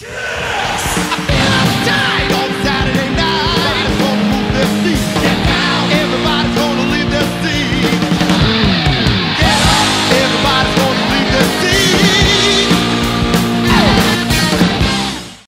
Yeah!